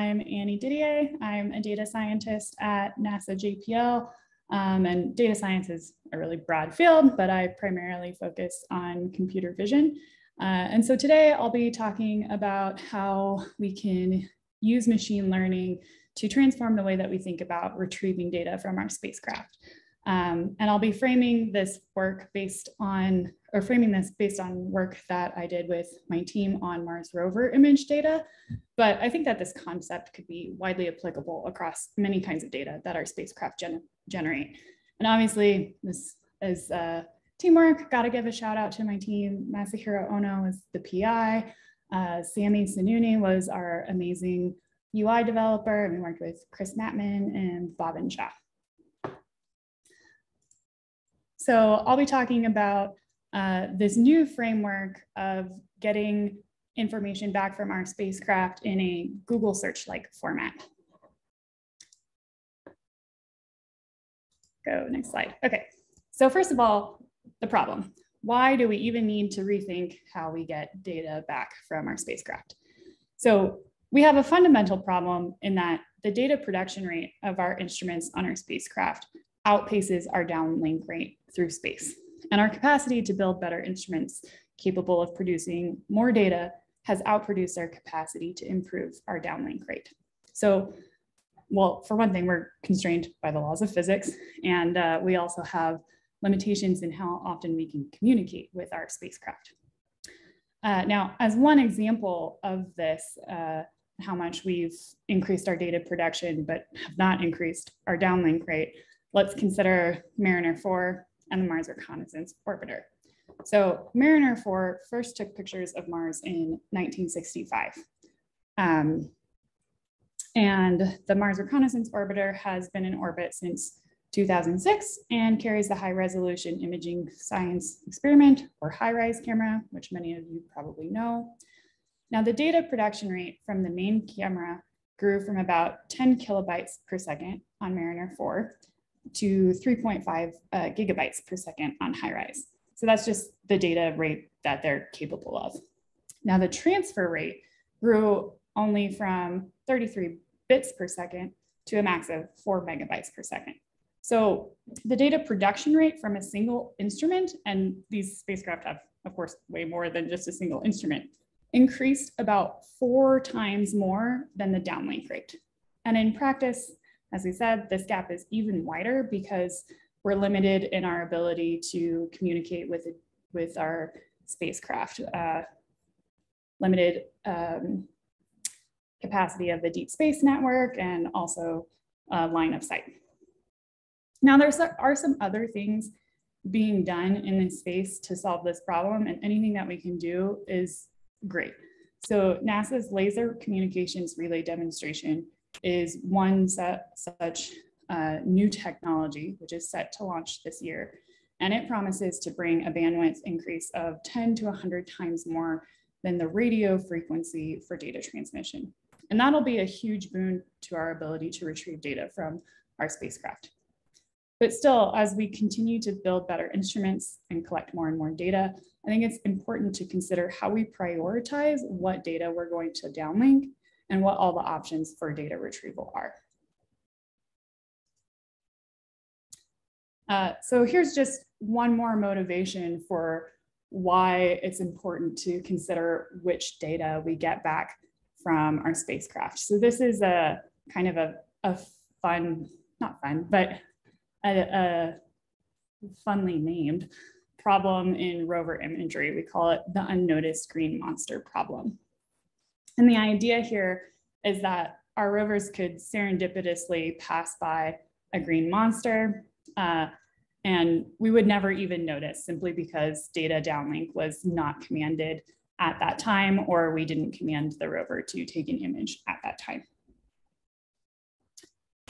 I'm Annie Didier. I'm a data scientist at NASA JPL. Um, and data science is a really broad field, but I primarily focus on computer vision. Uh, and so today I'll be talking about how we can use machine learning to transform the way that we think about retrieving data from our spacecraft. Um, and I'll be framing this work based on, or framing this based on work that I did with my team on Mars rover image data. But I think that this concept could be widely applicable across many kinds of data that our spacecraft gen generate. And obviously this is uh, teamwork, gotta give a shout out to my team. Masahiro Ono is the PI. Uh, Sammy Sununi was our amazing UI developer, and we worked with Chris Mattmann and Bob and Shah. So I'll be talking about uh, this new framework of getting information back from our spacecraft in a Google search-like format. Go next slide. Okay, so first of all, the problem. Why do we even need to rethink how we get data back from our spacecraft? So we have a fundamental problem in that the data production rate of our instruments on our spacecraft outpaces our downlink rate through space. And our capacity to build better instruments capable of producing more data has outproduced our capacity to improve our downlink rate. So, well, for one thing, we're constrained by the laws of physics, and uh, we also have limitations in how often we can communicate with our spacecraft. Uh, now, as one example of this, uh, how much we've increased our data production, but have not increased our downlink rate, let's consider Mariner 4 and the Mars Reconnaissance Orbiter. So Mariner 4 first took pictures of Mars in 1965. Um, and the Mars Reconnaissance Orbiter has been in orbit since 2006 and carries the high resolution imaging science experiment or HiRISE camera, which many of you probably know. Now the data production rate from the main camera grew from about 10 kilobytes per second on Mariner 4 to 3.5 uh, gigabytes per second on HiRISE. So that's just the data rate that they're capable of. Now the transfer rate grew only from 33 bits per second to a max of four megabytes per second. So the data production rate from a single instrument, and these spacecraft have, of course, way more than just a single instrument, increased about four times more than the downlink rate. And in practice, as we said, this gap is even wider because we're limited in our ability to communicate with, with our spacecraft. Uh, limited um, capacity of the deep space network and also uh, line of sight. Now there are some other things being done in this space to solve this problem and anything that we can do is great. So NASA's laser communications relay demonstration is one such uh, new technology, which is set to launch this year. And it promises to bring a bandwidth increase of 10 to 100 times more than the radio frequency for data transmission. And that'll be a huge boon to our ability to retrieve data from our spacecraft. But still, as we continue to build better instruments and collect more and more data, I think it's important to consider how we prioritize what data we're going to downlink and what all the options for data retrieval are. Uh, so here's just one more motivation for why it's important to consider which data we get back from our spacecraft. So this is a kind of a, a fun, not fun, but a, a funly named problem in rover imagery. We call it the unnoticed green monster problem. And the idea here is that our rovers could serendipitously pass by a green monster uh, and we would never even notice simply because data downlink was not commanded at that time or we didn't command the rover to take an image at that time.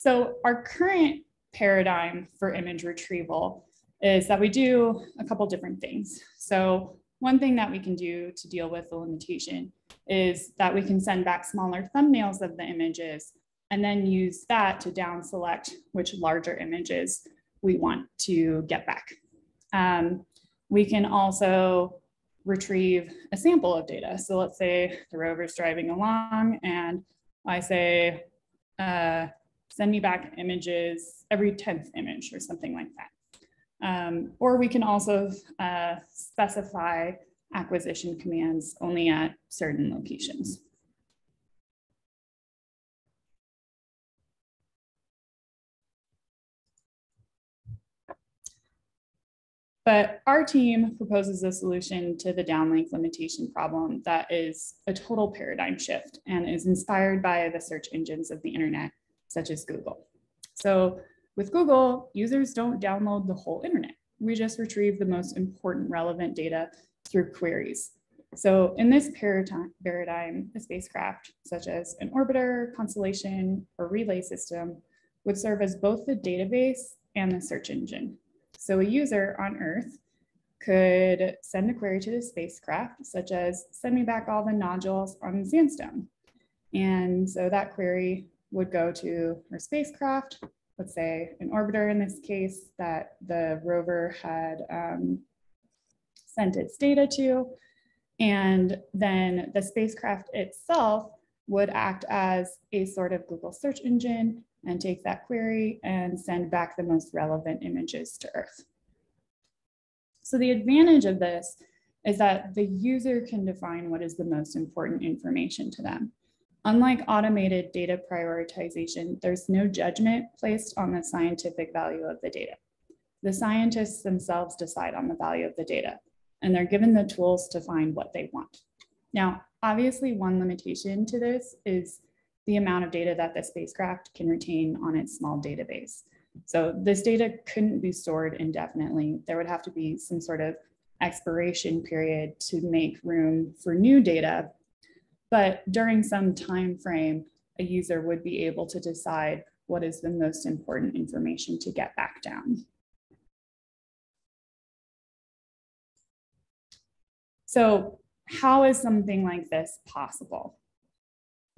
So our current paradigm for image retrieval is that we do a couple different things. So one thing that we can do to deal with the limitation is that we can send back smaller thumbnails of the images and then use that to down select which larger images we want to get back. Um, we can also retrieve a sample of data. So let's say the rover is driving along and I say, uh, send me back images every 10th image or something like that. Um, or we can also uh, specify acquisition commands only at certain locations. But our team proposes a solution to the downlink limitation problem that is a total paradigm shift and is inspired by the search engines of the internet, such as Google. So with Google, users don't download the whole internet. We just retrieve the most important relevant data through queries. So in this paradigm, a spacecraft such as an orbiter, constellation, or relay system would serve as both the database and the search engine. So a user on Earth could send a query to the spacecraft, such as send me back all the nodules on sandstone. And so that query would go to our spacecraft, let's say an orbiter in this case that the rover had um, sent its data to. And then the spacecraft itself would act as a sort of Google search engine and take that query and send back the most relevant images to Earth. So the advantage of this is that the user can define what is the most important information to them. Unlike automated data prioritization, there's no judgment placed on the scientific value of the data. The scientists themselves decide on the value of the data, and they're given the tools to find what they want. Now, obviously, one limitation to this is the amount of data that the spacecraft can retain on its small database. So this data couldn't be stored indefinitely. There would have to be some sort of expiration period to make room for new data. But during some time frame, a user would be able to decide what is the most important information to get back down. So how is something like this possible?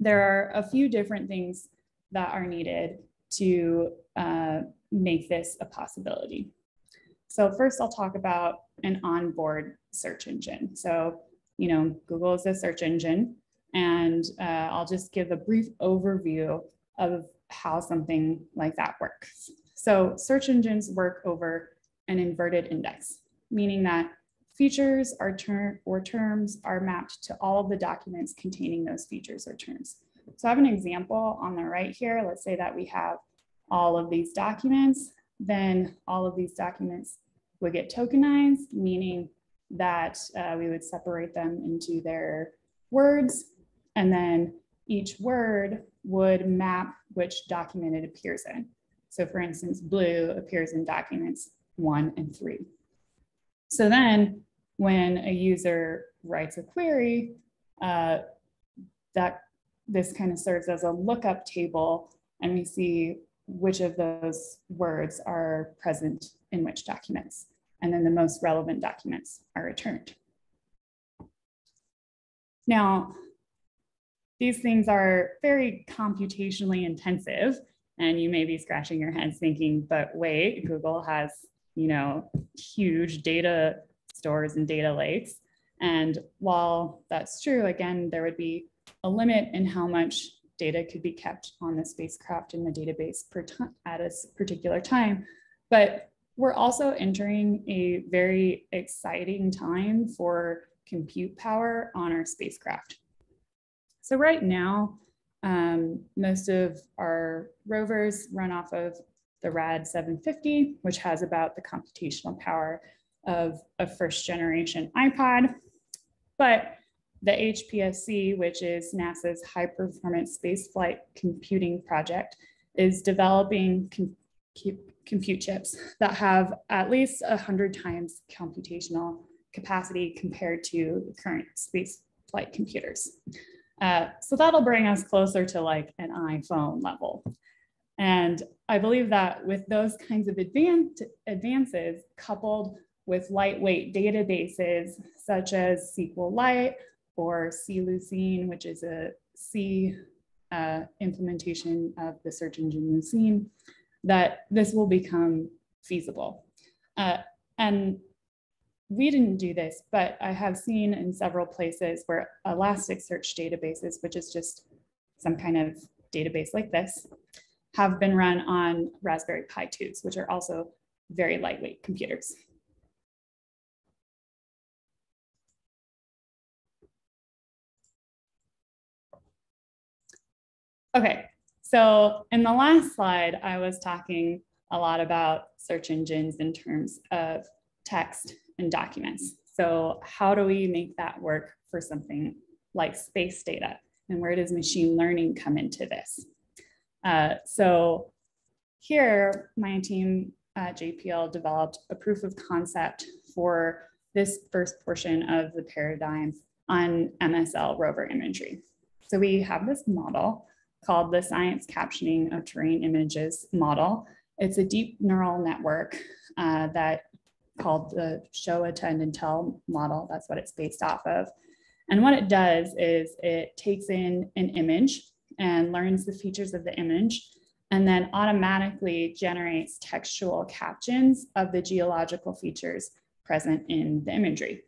there are a few different things that are needed to uh, make this a possibility. So first I'll talk about an onboard search engine. So, you know, Google is a search engine and uh, I'll just give a brief overview of how something like that works. So search engines work over an inverted index, meaning that Features are ter or terms are mapped to all of the documents containing those features or terms. So I have an example on the right here. Let's say that we have all of these documents, then all of these documents would get tokenized, meaning that uh, we would separate them into their words, and then each word would map which document it appears in. So for instance, blue appears in documents one and three. So then when a user writes a query, uh, that this kind of serves as a lookup table and we see which of those words are present in which documents. And then the most relevant documents are returned. Now, these things are very computationally intensive and you may be scratching your heads thinking, but wait, Google has you know, huge data stores and data lakes. And while that's true, again, there would be a limit in how much data could be kept on the spacecraft in the database per at a particular time. But we're also entering a very exciting time for compute power on our spacecraft. So right now, um, most of our rovers run off of the RAD 750, which has about the computational power of a first generation iPod. But the HPSC, which is NASA's high performance spaceflight computing project, is developing com compute chips that have at least 100 times computational capacity compared to the current space flight computers. Uh, so that'll bring us closer to like an iPhone level. And I believe that with those kinds of advanced advances coupled with lightweight databases such as SQLite or C-Lucene, which is a C uh, implementation of the search engine Lucene, that this will become feasible. Uh, and we didn't do this, but I have seen in several places where Elasticsearch databases, which is just some kind of database like this, have been run on Raspberry Pi 2s, which are also very lightweight computers. Okay, so in the last slide, I was talking a lot about search engines in terms of text and documents. So how do we make that work for something like space data? And where does machine learning come into this? Uh, so here, my team at JPL developed a proof of concept for this first portion of the paradigm on MSL rover imagery. So we have this model called the Science Captioning of Terrain Images model. It's a deep neural network uh, that called the show, attend, and tell model. That's what it's based off of. And what it does is it takes in an image and learns the features of the image and then automatically generates textual captions of the geological features present in the imagery.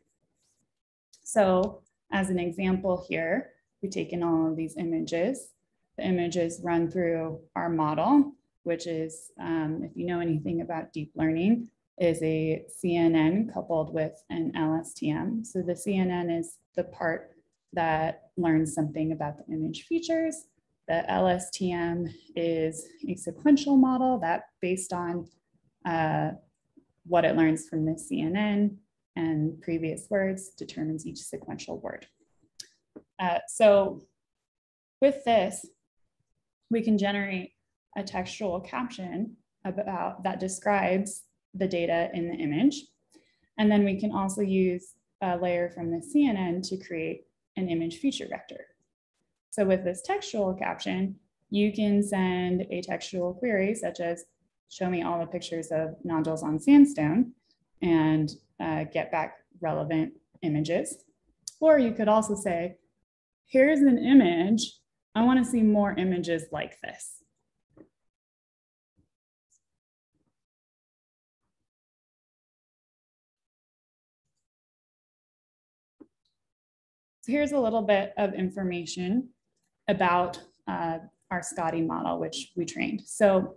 So as an example here, we've taken all of these images the images run through our model, which is, um, if you know anything about deep learning, is a CNN coupled with an LSTM. So the CNN is the part that learns something about the image features. The LSTM is a sequential model that based on uh, what it learns from the CNN and previous words determines each sequential word. Uh, so with this, we can generate a textual caption about that describes the data in the image. And then we can also use a layer from the CNN to create an image feature vector. So with this textual caption, you can send a textual query such as show me all the pictures of nodules on sandstone and uh, get back relevant images. Or you could also say, here's an image I want to see more images like this. So here's a little bit of information about uh, our SCOTI model, which we trained. So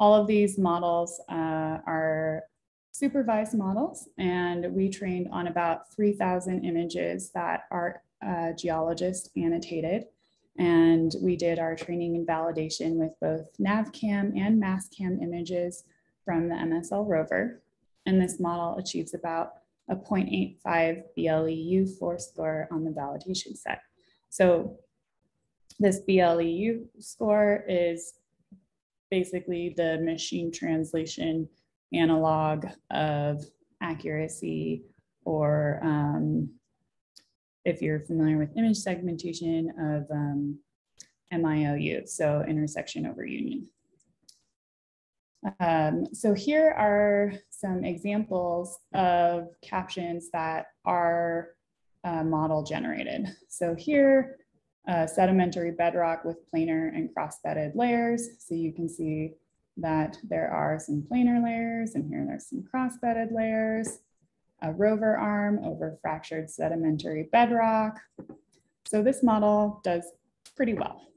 all of these models uh, are supervised models, and we trained on about 3,000 images that our uh, geologists annotated. And we did our training and validation with both NavCam and MastCam images from the MSL rover. And this model achieves about a 0.85 BLEU force score on the validation set. So this BLEU score is basically the machine translation analog of accuracy or um, if you're familiar with image segmentation of um, MIOU, so intersection over union. Um, so here are some examples of captions that are uh, model generated. So here, uh, sedimentary bedrock with planar and cross-bedded layers. So you can see that there are some planar layers and here there's some cross-bedded layers a rover arm over fractured sedimentary bedrock. So this model does pretty well.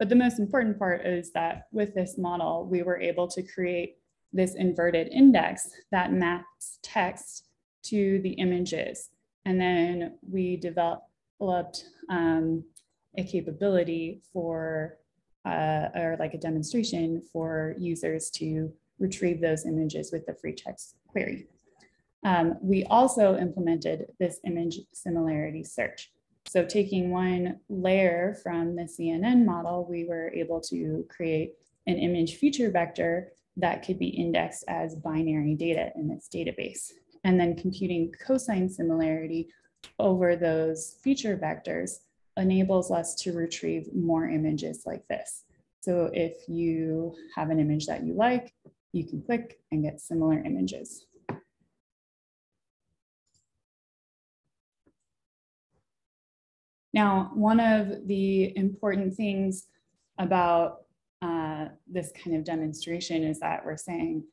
But the most important part is that with this model, we were able to create this inverted index that maps text to the images. And then we developed um, a capability for, uh, or like a demonstration for users to retrieve those images with the free text query. Um, we also implemented this image similarity search. So taking one layer from the CNN model, we were able to create an image feature vector that could be indexed as binary data in this database. And then computing cosine similarity over those feature vectors enables us to retrieve more images like this. So if you have an image that you like, you can click and get similar images. Now, one of the important things about uh, this kind of demonstration is that we're saying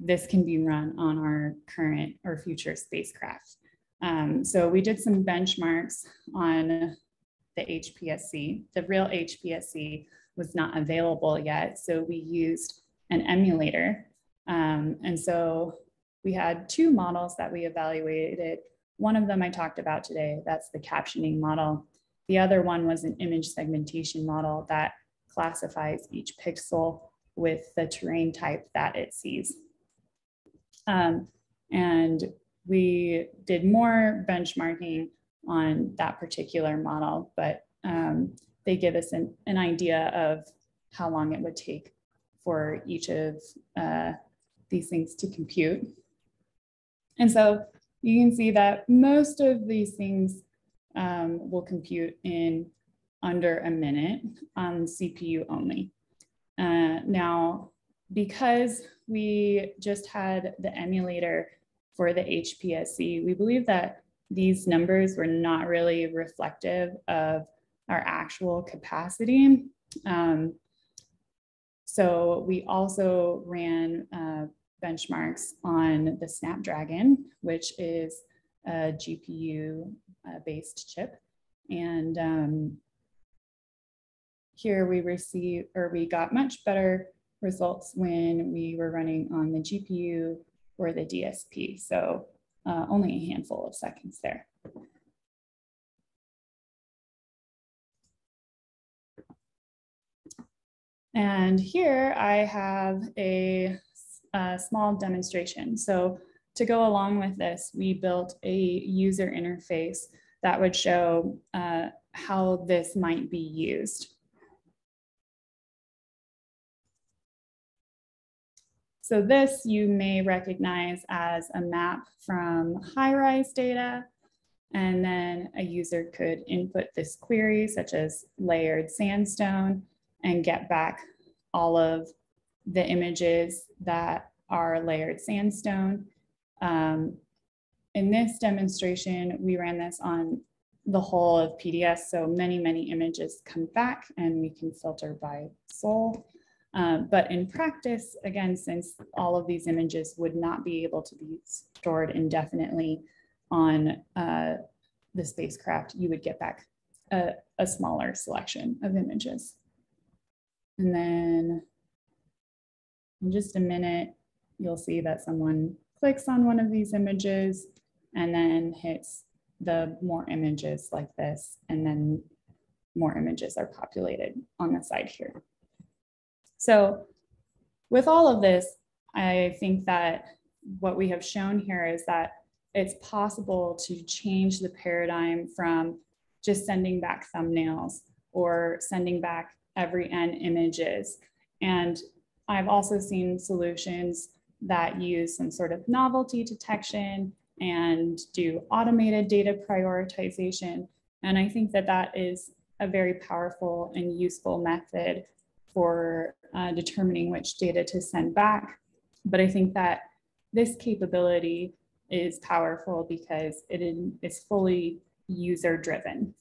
this can be run on our current or future spacecraft. Um, so we did some benchmarks on the HPSC. The real HPSC was not available yet, so we used an emulator. Um, and so we had two models that we evaluated. One of them I talked about today, that's the captioning model. The other one was an image segmentation model that classifies each pixel with the terrain type that it sees. Um, and we did more benchmarking on that particular model, but um, they give us an, an idea of how long it would take for each of uh, these things to compute. And so you can see that most of these things um, will compute in under a minute on CPU only. Uh, now, because we just had the emulator for the HPSC, we believe that these numbers were not really reflective of our actual capacity. Um, so we also ran uh, benchmarks on the Snapdragon, which is a GPU uh, based chip. And um, here we received, or we got much better results when we were running on the GPU or the DSP. So uh, only a handful of seconds there. And here I have a, a, small demonstration. So to go along with this, we built a user interface that would show uh, how this might be used. So this you may recognize as a map from HiRISE data. And then a user could input this query such as layered sandstone and get back all of the images that are layered sandstone. Um, in this demonstration, we ran this on the whole of PDS, so many, many images come back and we can filter by sol. Um, but in practice, again, since all of these images would not be able to be stored indefinitely on uh, the spacecraft, you would get back a, a smaller selection of images. And then in just a minute, you'll see that someone clicks on one of these images and then hits the more images like this, and then more images are populated on the side here. So with all of this, I think that what we have shown here is that it's possible to change the paradigm from just sending back thumbnails or sending back every n images. And I've also seen solutions that use some sort of novelty detection and do automated data prioritization. And I think that that is a very powerful and useful method for uh, determining which data to send back. But I think that this capability is powerful because it is fully user driven.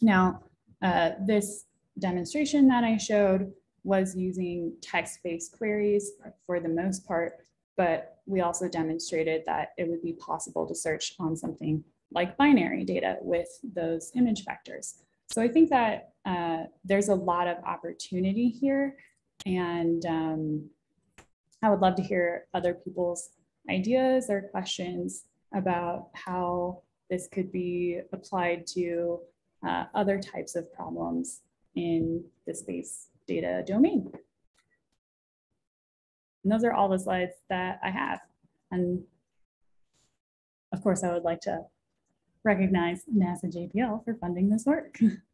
Now, uh, this demonstration that I showed was using text-based queries for the most part, but we also demonstrated that it would be possible to search on something like binary data with those image vectors. So I think that uh, there's a lot of opportunity here and um, I would love to hear other people's ideas or questions about how this could be applied to uh, other types of problems in the space data domain. And those are all the slides that I have. And of course, I would like to recognize NASA JPL for funding this work.